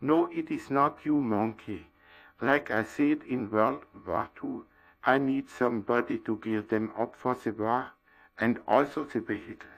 No, it is not you, monkey. Like I said in World War II, I need somebody to give them up for the war and also the vehicles.